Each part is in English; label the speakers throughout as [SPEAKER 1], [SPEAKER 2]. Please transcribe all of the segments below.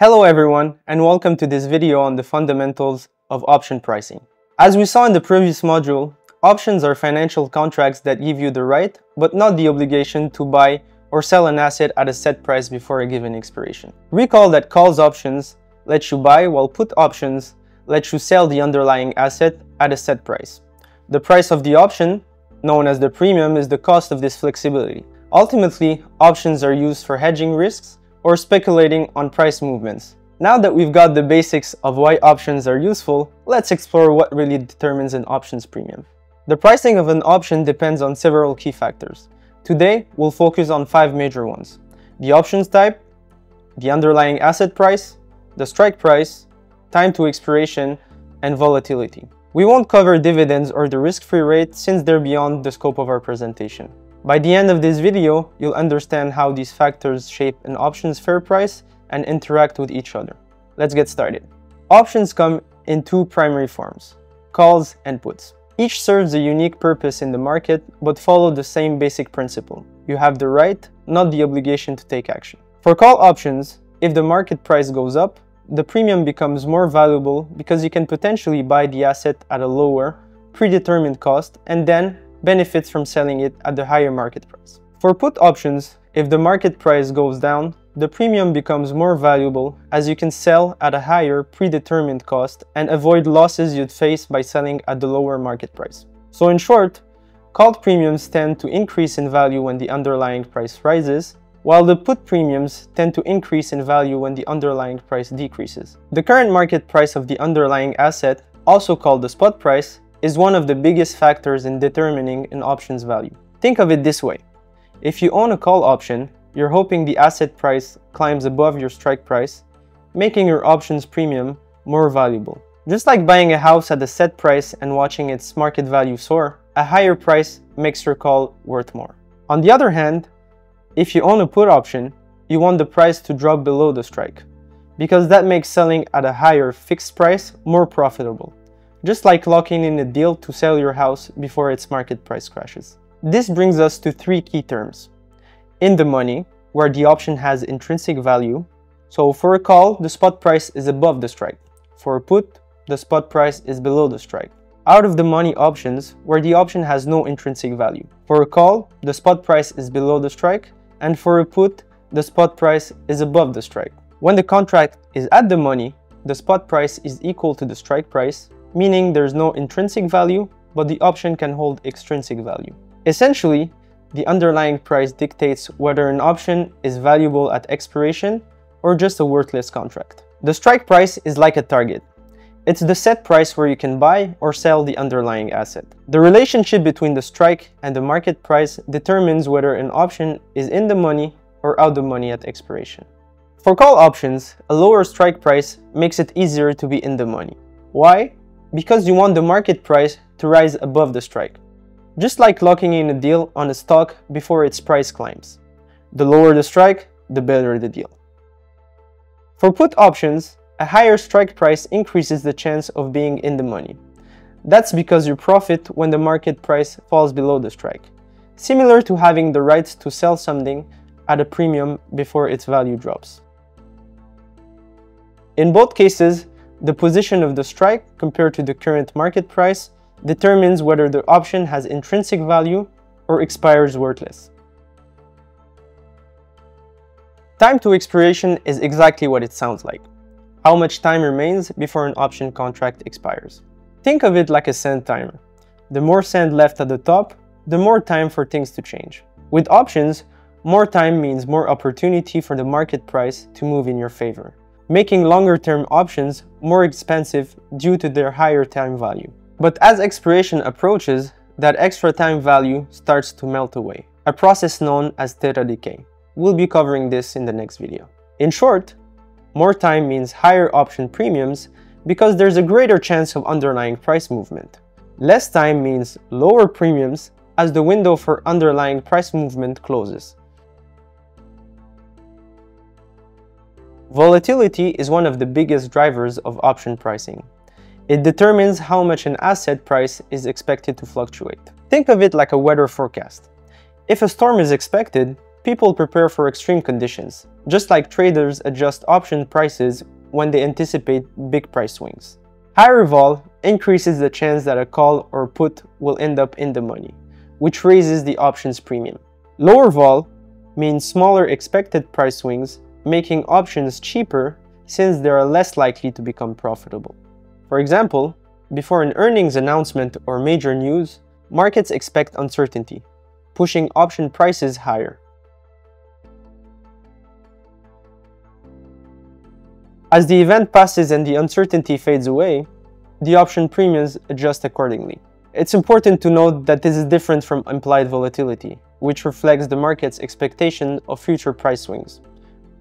[SPEAKER 1] Hello everyone and welcome to this video on the fundamentals of option pricing. As we saw in the previous module, options are financial contracts that give you the right but not the obligation to buy or sell an asset at a set price before a given expiration. Recall that calls options let you buy while put options let you sell the underlying asset at a set price. The price of the option, known as the premium, is the cost of this flexibility. Ultimately, options are used for hedging risks or speculating on price movements. Now that we've got the basics of why options are useful, let's explore what really determines an options premium. The pricing of an option depends on several key factors. Today, we'll focus on five major ones. The options type, the underlying asset price, the strike price, time to expiration, and volatility. We won't cover dividends or the risk-free rate since they're beyond the scope of our presentation. By the end of this video, you'll understand how these factors shape an option's fair price and interact with each other. Let's get started. Options come in two primary forms, calls and puts. Each serves a unique purpose in the market, but follow the same basic principle. You have the right, not the obligation to take action. For call options, if the market price goes up, the premium becomes more valuable because you can potentially buy the asset at a lower, predetermined cost and then benefits from selling it at the higher market price. For put options, if the market price goes down, the premium becomes more valuable as you can sell at a higher predetermined cost and avoid losses you'd face by selling at the lower market price. So in short, called premiums tend to increase in value when the underlying price rises, while the put premiums tend to increase in value when the underlying price decreases. The current market price of the underlying asset, also called the spot price, is one of the biggest factors in determining an option's value. Think of it this way. If you own a call option, you're hoping the asset price climbs above your strike price, making your option's premium more valuable. Just like buying a house at a set price and watching its market value soar, a higher price makes your call worth more. On the other hand, if you own a put option, you want the price to drop below the strike, because that makes selling at a higher fixed price more profitable, just like locking in a deal to sell your house before its market price crashes. This brings us to three key terms. In the money, where the option has intrinsic value, so for a call, the spot price is above the strike. For a put, the spot price is below the strike out of the money options where the option has no intrinsic value. For a call, the spot price is below the strike and for a put, the spot price is above the strike. When the contract is at the money, the spot price is equal to the strike price, meaning there's no intrinsic value, but the option can hold extrinsic value. Essentially, the underlying price dictates whether an option is valuable at expiration or just a worthless contract. The strike price is like a target. It's the set price where you can buy or sell the underlying asset. The relationship between the strike and the market price determines whether an option is in the money or out the money at expiration. For call options, a lower strike price makes it easier to be in the money. Why? Because you want the market price to rise above the strike. Just like locking in a deal on a stock before its price climbs. The lower the strike, the better the deal. For put options, a higher strike price increases the chance of being in the money. That's because you profit when the market price falls below the strike, similar to having the right to sell something at a premium before its value drops. In both cases, the position of the strike compared to the current market price determines whether the option has intrinsic value or expires worthless. Time to expiration is exactly what it sounds like how much time remains before an option contract expires. Think of it like a sand timer. The more sand left at the top, the more time for things to change. With options, more time means more opportunity for the market price to move in your favor, making longer-term options more expensive due to their higher time value. But as expiration approaches, that extra time value starts to melt away, a process known as theta decay. We'll be covering this in the next video. In short, more time means higher option premiums because there's a greater chance of underlying price movement. Less time means lower premiums as the window for underlying price movement closes. Volatility is one of the biggest drivers of option pricing. It determines how much an asset price is expected to fluctuate. Think of it like a weather forecast. If a storm is expected, people prepare for extreme conditions. just like traders adjust option prices when they anticipate big price swings. Higher vol increases the chance that a call or put will end up in the money, which raises the options premium. Lower vol means smaller expected price swings, making options cheaper since they are less likely to become profitable. For example, before an earnings announcement or major news, markets expect uncertainty, pushing option prices higher. As the event passes and the uncertainty fades away, the option premiums adjust accordingly. It's important to note that this is different from implied volatility, which reflects the market's expectation of future price swings.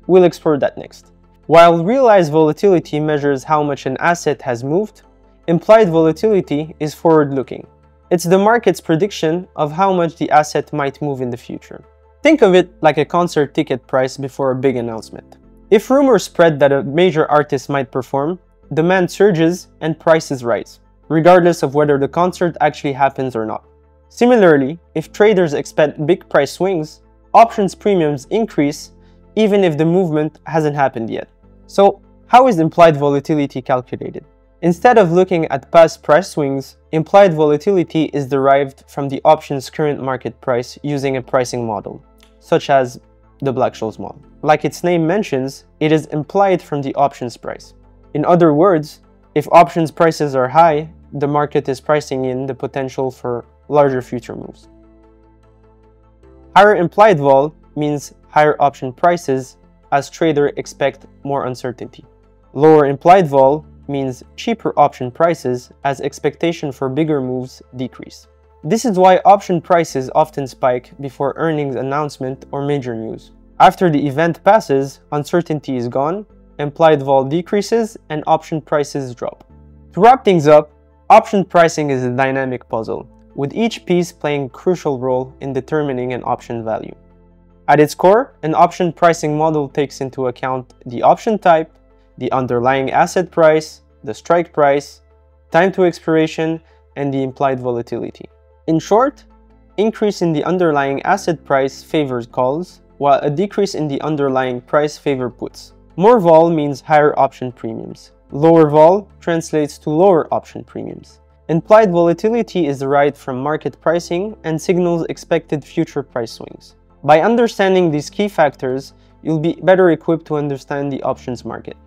[SPEAKER 1] We'll explore that next. While realized volatility measures how much an asset has moved, implied volatility is forward-looking. It's the market's prediction of how much the asset might move in the future. Think of it like a concert ticket price before a big announcement. If rumors spread that a major artist might perform, demand surges and prices rise, regardless of whether the concert actually happens or not. Similarly, if traders expect big price swings, options premiums increase even if the movement hasn't happened yet. So, how is implied volatility calculated? Instead of looking at past price swings, implied volatility is derived from the option's current market price using a pricing model, such as the Black-Scholes model. Like its name mentions, it is implied from the options price. In other words, if options prices are high, the market is pricing in the potential for larger future moves. Higher implied vol means higher option prices as traders expect more uncertainty. Lower implied vol means cheaper option prices as expectation for bigger moves decrease. This is why option prices often spike before earnings announcement or major news. After the event passes, uncertainty is gone, implied vol decreases, and option prices drop. To wrap things up, option pricing is a dynamic puzzle, with each piece playing a crucial role in determining an option value. At its core, an option pricing model takes into account the option type, the underlying asset price, the strike price, time to expiration, and the implied volatility. In short, increase in the underlying asset price favors calls, while a decrease in the underlying price favor puts. More vol means higher option premiums. Lower vol translates to lower option premiums. Implied volatility is derived from market pricing and signals expected future price swings. By understanding these key factors, you'll be better equipped to understand the options market.